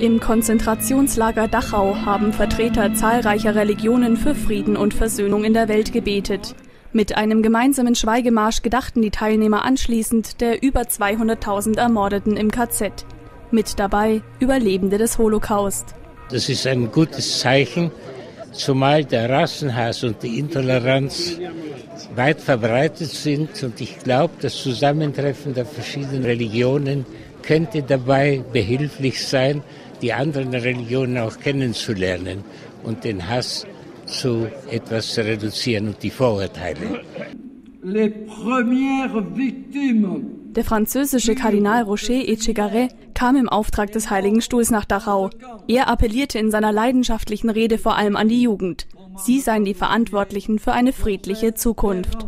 Im Konzentrationslager Dachau haben Vertreter zahlreicher Religionen für Frieden und Versöhnung in der Welt gebetet. Mit einem gemeinsamen Schweigemarsch gedachten die Teilnehmer anschließend der über 200.000 Ermordeten im KZ. Mit dabei Überlebende des Holocaust. Das ist ein gutes Zeichen, zumal der Rassenhass und die Intoleranz weit verbreitet sind. Und ich glaube, das Zusammentreffen der verschiedenen Religionen könnte dabei behilflich sein, die anderen Religionen auch kennenzulernen und den Hass zu etwas zu reduzieren und die Vorurteile. Der französische Kardinal Rocher Echegaray kam im Auftrag des Heiligen Stuhls nach Dachau. Er appellierte in seiner leidenschaftlichen Rede vor allem an die Jugend. Sie seien die Verantwortlichen für eine friedliche Zukunft.